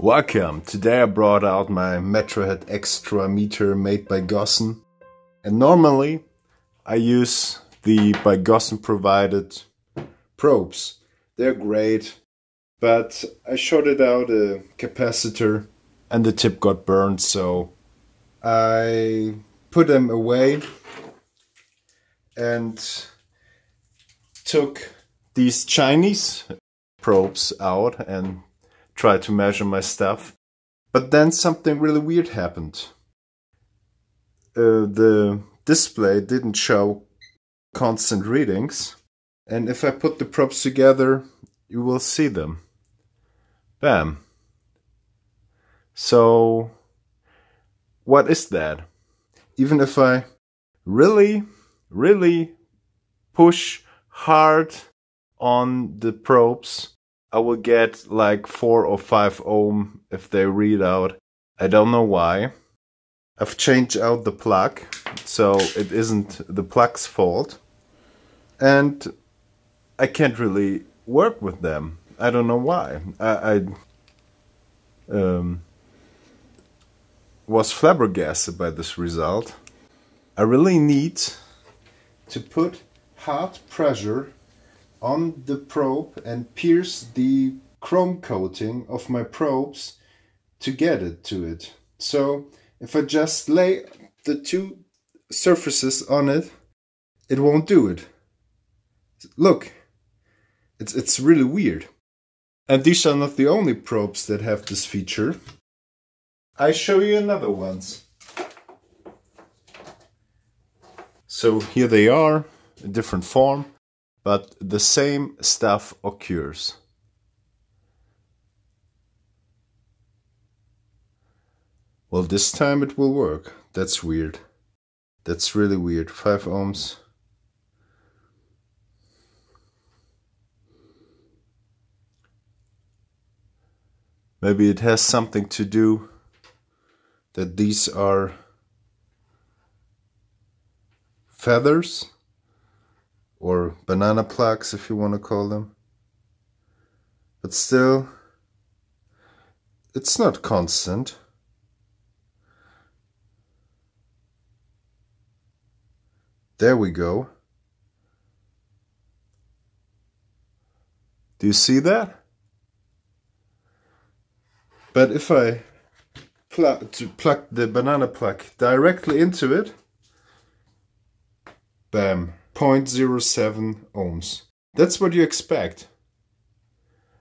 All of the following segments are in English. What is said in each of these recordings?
Welcome! Today I brought out my Metrahit Extra meter made by Gossen. And normally I use the by Gossen provided probes. They're great, but I shorted out a capacitor and the tip got burned so I put them away and took these Chinese probes out and tried to measure my stuff. But then something really weird happened. Uh, the display didn't show constant readings. And if I put the probes together, you will see them. Bam. So, what is that? Even if I really, really push hard on the probes, I will get like 4 or 5 ohm if they read out. I don't know why. I've changed out the plug, so it isn't the plug's fault. And I can't really work with them. I don't know why. I, I um, was flabbergasted by this result. I really need to put hard pressure on the probe and pierce the chrome coating of my probes to get it to it. So if I just lay the two surfaces on it, it won't do it. Look, it's, it's really weird. And these are not the only probes that have this feature. I show you another ones. So here they are, a different form but the same stuff occurs. Well, this time it will work. That's weird. That's really weird. 5 ohms. Maybe it has something to do that these are feathers or banana plugs if you want to call them. But still, it's not constant. There we go. Do you see that? But if I to plug the banana plug directly into it, bam, 0.07 ohms. That's what you expect.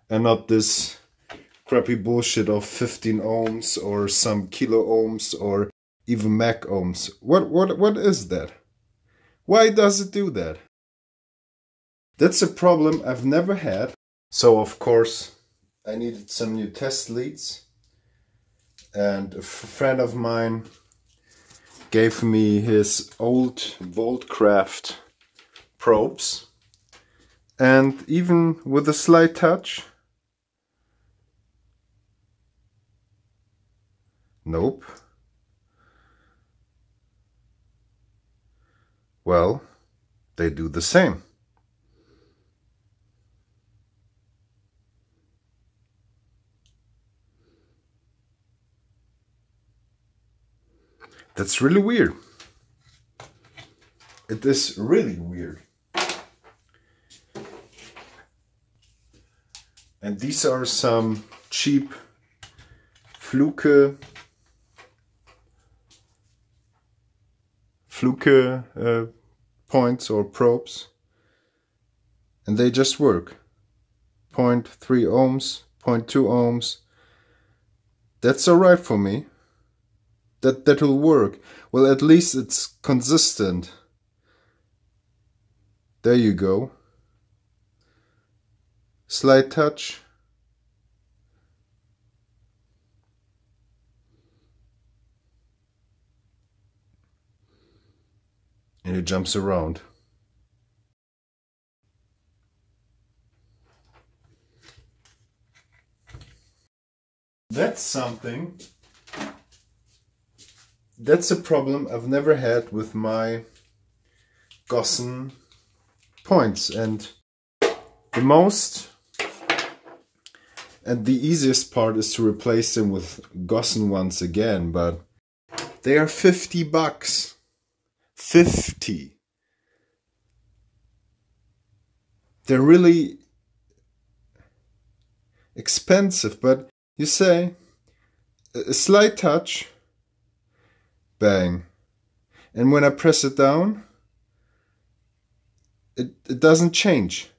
And not this crappy bullshit of 15 ohms or some kilo ohms or even meg ohms. What, what, what is that? Why does it do that? That's a problem I've never had. So of course I needed some new test leads. And a friend of mine gave me his old Voltcraft probes and even with a slight touch nope well they do the same That's really weird. It is really weird. And these are some cheap Fluke Fluke uh, points or probes. And they just work. 0.3 ohms 0.2 ohms. That's alright for me. That that will work. Well at least it's consistent. There you go Slight touch. And it jumps around. That's something. That's a problem I've never had with my Gossen points. And the most And the easiest part is to replace them with Gossen once again, but they are 50 bucks. 50. They're really expensive, but you say a slight touch, bang. And when I press it down, it, it doesn't change.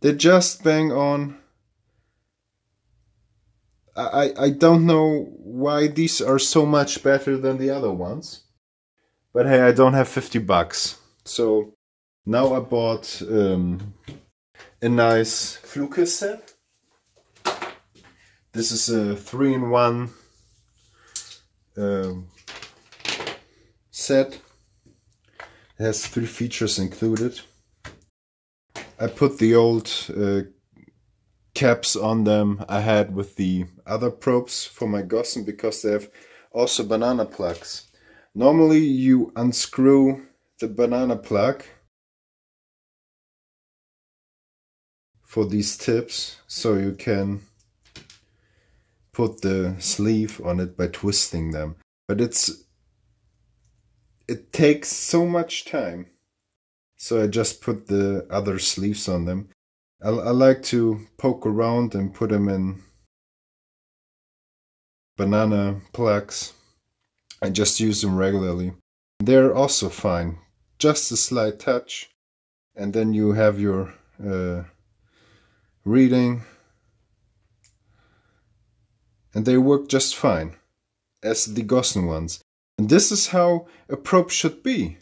They just bang on. I, I don't know why these are so much better than the other ones. But hey, I don't have 50 bucks. So now I bought um, a nice Fluke set. This is a three-in-one um, set. It has three features included. I put the old uh, caps on them I had with the other probes for my Gossen because they have also banana plugs. Normally you unscrew the banana plug for these tips so you can put the sleeve on it by twisting them. But it's it takes so much time. So I just put the other sleeves on them. I, I like to poke around and put them in banana plugs. I just use them regularly. They're also fine. Just a slight touch and then you have your uh, reading and they work just fine, as the Gossen ones. And this is how a probe should be.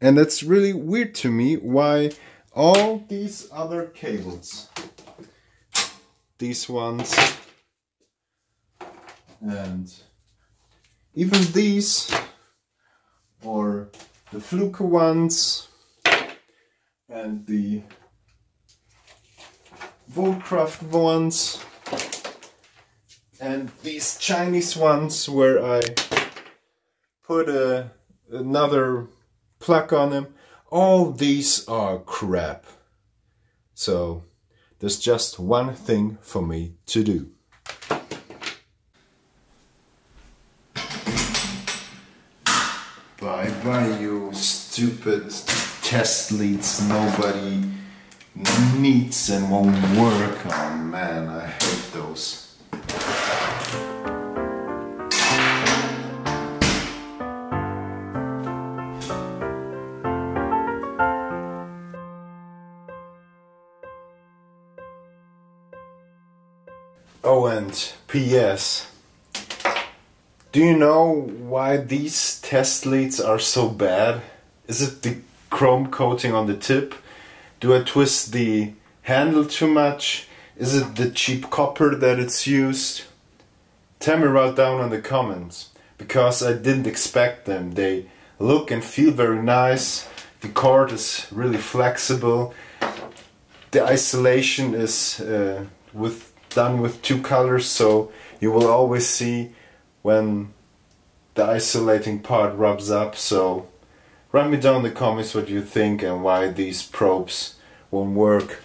And it's really weird to me why all these other cables, these ones, and even these, or the Fluke ones, and the Voltcraft ones, and these Chinese ones where I put a, another plug on them all these are crap. So there's just one thing for me to do. Bye bye you stupid test leads nobody needs and won't work oh man. I hate those Oh, and P.S. Do you know why these test leads are so bad? Is it the chrome coating on the tip? Do I twist the handle too much? Is it the cheap copper that it's used? Tell me right down in the comments, because I didn't expect them. They look and feel very nice. The cord is really flexible. The isolation is uh, with done with two colors so you will always see when the isolating part rubs up. So write me down in the comments what you think and why these probes won't work